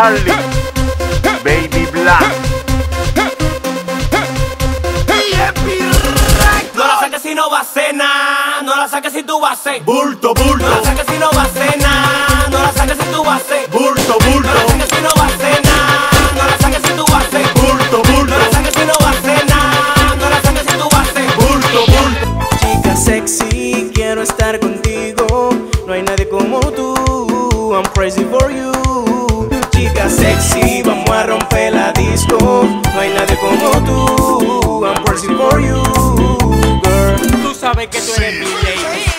Harley, Baby Black. No la saques si no va a cena, no la saques si tú vas a hacer. Bulto, No la bulto, sexy, vamos a romper la disco. No hay nadie como tú. I'm for you, girl. Tú sabes que tú eres mi lady.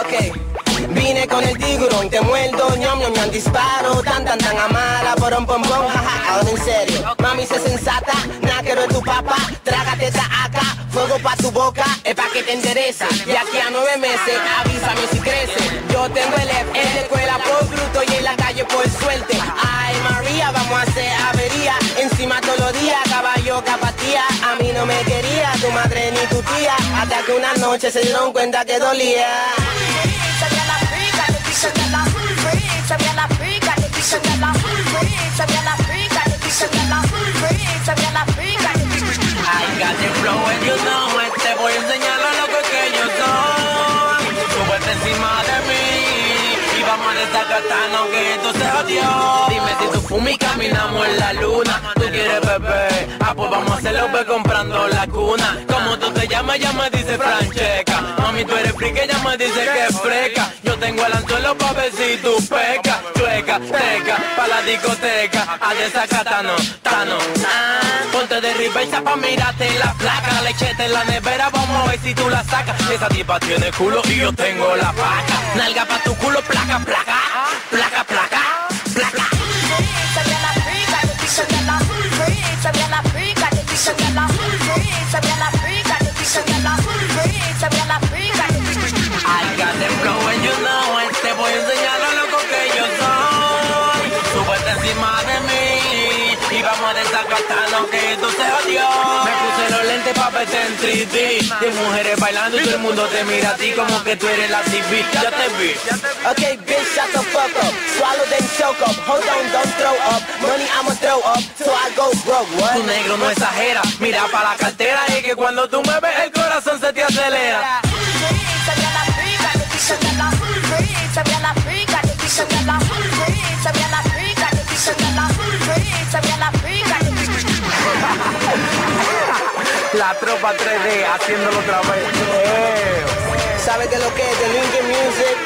Ok, vine con el tiburón, te muerdo, ñam ñam ñam, disparo, tan tan tan amara, porón pom pom, jaja, ahora en serio. Mami se sensata, náquero es tu papá, trágate esta acá, fuego pa' tu boca, es pa' que te endereza. De aquí a nueve meses, avísame si crece. Yo tengo el F en la escuela por bruto y en la calle por suerte. Ay María, vamos a hacer avería, encima todos los días, caballo capatía. A mí no me quería tu madre ni tu tía, hasta que una noche se dieron cuenta que dolía. Mí y vamos a desacatarnos que esto se. Dime si tú fumas y caminamos en la luna. Tú quieres beber, ah pues vamos a hacerlo ve comprando la cuna. Como tú te llamas, ya me dice Francesca. Mami, tú eres frica, ya me dice que freca. Yo tengo el anzuelo pa' ver si tú pecas. Chueca, teca, pa' la discoteca. A desacatarnos, tano. Ponte de reversa pa' mirarte la placa Lechete en la nevera, vamos a ver si tú la sacas Esa tipa tiene culo y yo tengo la paca Nalga pa' tu culo, placa, placa Placa, placa, placa. I got the flow and you know it Te voy a enseñar lo loco que yo soy. Encima de mí Y vamos a desacatarnos que esto se odió Los lentes pa' verte en 3D De mujeres bailando y todo el mundo te mira a ti Como que tú eres la TV Ya te vi Okay, bitch, shut the fuck up. Swallow then choke up. Hold on, don't throw up. Money I'ma throw up till I go broke. Tu What? negro no exagera Mira pa' la cartera Y que cuando tú me ves el corazón se te acelera La tropa 3D haciéndolo otra vez. ¿Sabe qué lo que es? The Lincoln Music,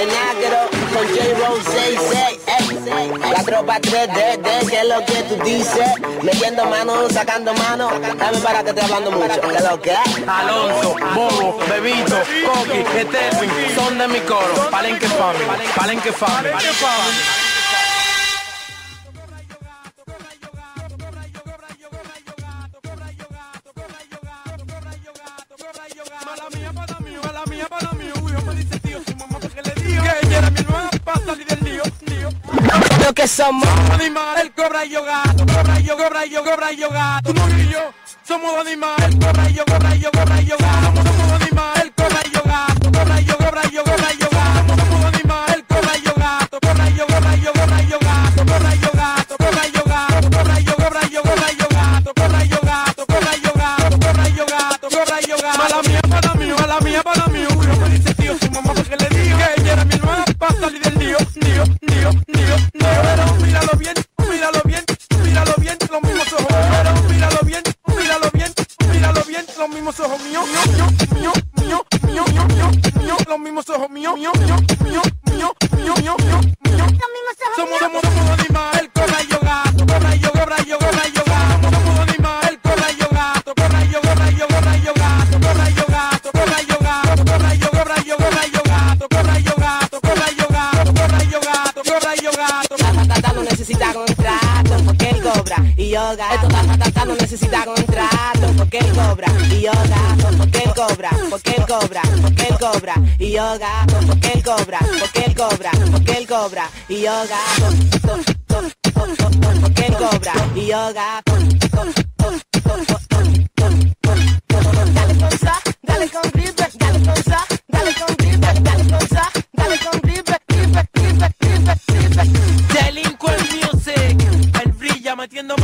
el Náquero, con J. Rose 66. La tropa 3D, ¿qué es lo que tú dices? Metiendo mano, sacando mano. Dame para que estoy hablando mucho. ¿Qué es lo que es? Alonso, Bobo, Bebito, Coqui, Stephen, son de mi coro. Palenque Family, Palenque Family. Mala Lo que somos. Somos animales, el cobra y yo gato, cobra y yo, cobra y yo, cobra y yo gato. Tú y yo somos animales, el cobra y yo, cobra y yo, cobra y yo gato. Somos animales, el cobra y yo gato, cobra y yo, cobra y yo, cobra y yo gato. Somos animales, el cobra y yo gato, cobra y yo, cobra y yo, cobra y yo gato, cobra y yo gato, cobra y yo gato, cobra y yo, cobra y yo, cobra y yo gato, cobra y yo gato, cobra y yo gato, cobra y yo gato, cobra y yo gato. Mala mía, mala mía, mala mía, mala mía. Uy, me dice tío, su mamá porque le digo que ella era mi hermana para salir del lío, lío, y yo. Porque él cobra, porque él cobra, porque él cobra y yo gasto. Porque él cobra, porque él cobra, porque él cobra y yo gasto. Porque él cobra y yo gasto. Dale dale con dale dale con dale dale con Music, el brilla metiendo